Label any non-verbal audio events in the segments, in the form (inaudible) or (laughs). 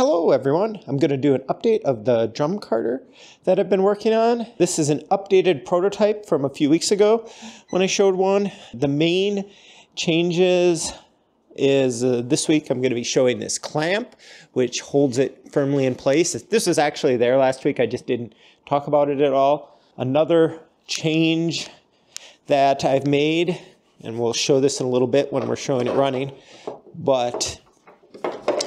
Hello everyone, I'm going to do an update of the drum carder that I've been working on. This is an updated prototype from a few weeks ago when I showed one. The main changes is uh, this week I'm going to be showing this clamp which holds it firmly in place. This was actually there last week, I just didn't talk about it at all. Another change that I've made, and we'll show this in a little bit when we're showing it running, but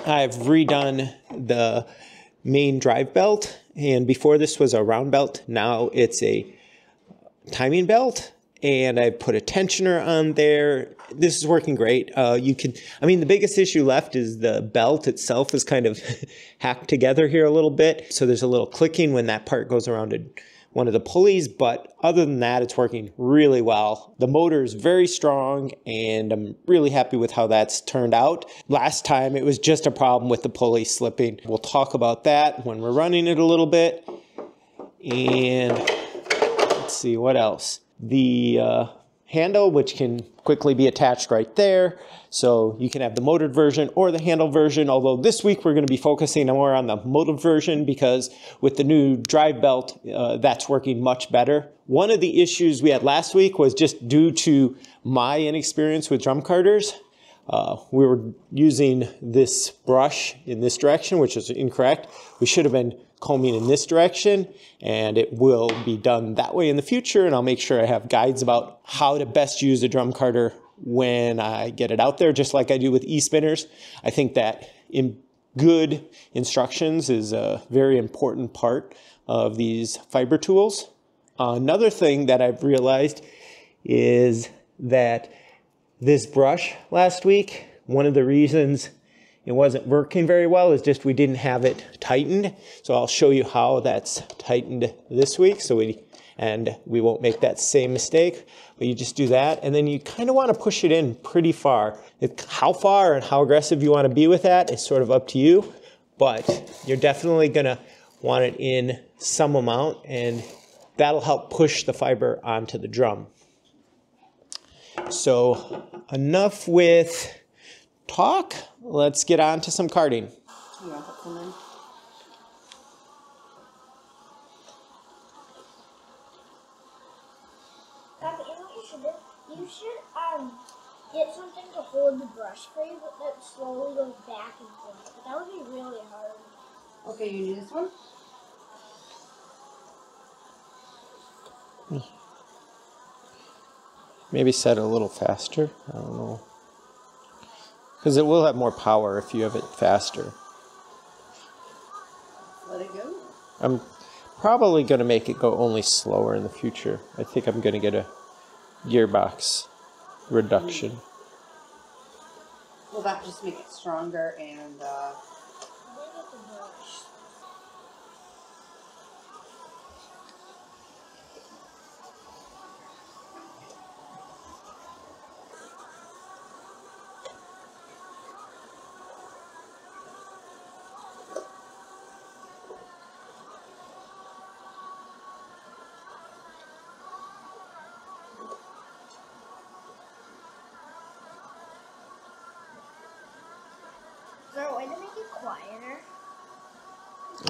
I've redone the main drive belt and before this was a round belt now it's a timing belt and I put a tensioner on there. This is working great. Uh, you can, I mean, the biggest issue left is the belt itself is kind of (laughs) hacked together here a little bit. So there's a little clicking when that part goes around a one of the pulleys, but other than that, it's working really well. The motor is very strong and I'm really happy with how that's turned out. Last time it was just a problem with the pulley slipping. We'll talk about that when we're running it a little bit. And let's see what else. The uh, handle, which can quickly be attached right there. So you can have the motored version or the handle version, although this week we're going to be focusing more on the motored version because with the new drive belt, uh, that's working much better. One of the issues we had last week was just due to my inexperience with drum carders. Uh, we were using this brush in this direction, which is incorrect. We should have been combing in this direction and it will be done that way in the future and I'll make sure I have guides about how to best use a drum carder when I get it out there just like I do with e-spinners. I think that in good instructions is a very important part of these fiber tools. Another thing that I've realized is that this brush last week, one of the reasons it wasn't working very well It's just we didn't have it tightened. So I'll show you how that's tightened this week. So we, and we won't make that same mistake, but you just do that. And then you kind of want to push it in pretty far. It, how far and how aggressive you want to be with that is sort of up to you, but you're definitely going to want it in some amount and that'll help push the fiber onto the drum. So enough with talk, let's get on to some carding. You want to put some in? Papa, you know what you should do? You should um get something to hold the brush for you that slowly goes back and forth. But that would be really hard. Okay, you need this one? Maybe set it a little faster. I don't know. Because it will have more power if you have it faster. Let it go. I'm probably going to make it go only slower in the future. I think I'm going to get a gearbox reduction. Will that just make it stronger and uh, quieter?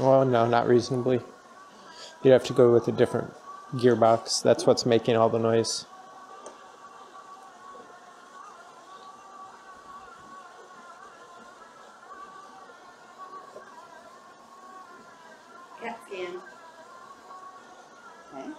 Oh, no, not reasonably. You'd have to go with a different gearbox. That's what's making all the noise. cat scan? Okay,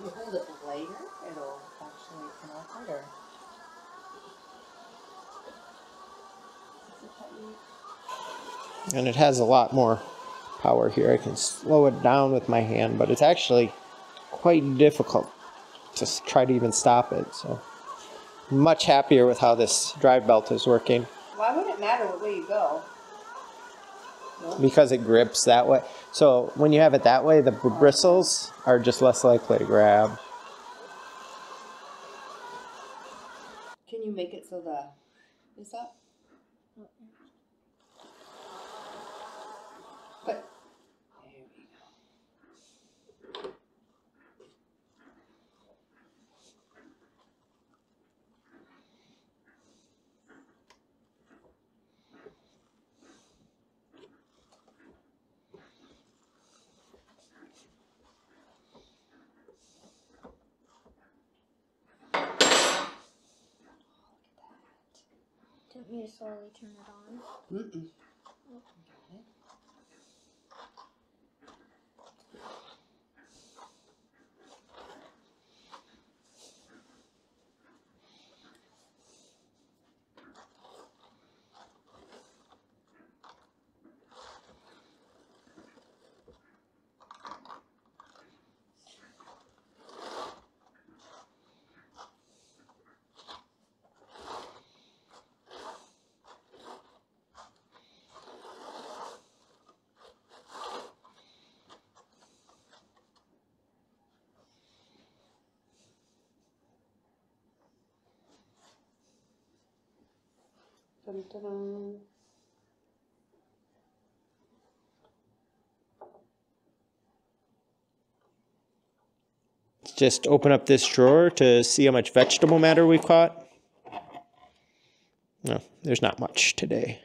you hold it later, it'll actually come out harder. Is it that you- And it has a lot more power here. I can slow it down with my hand, but it's actually quite difficult to try to even stop it. So, much happier with how this drive belt is working Why would it matter what way you go? Because it grips that way. So, when you have it that way, the bristles are just less likely to grab. Can you make it so the is up? But there we go. Want me to slowly turn it on? Mm-mm. Dun, dun, dun. Just open up this drawer to see how much vegetable matter we've caught. No, there's not much today.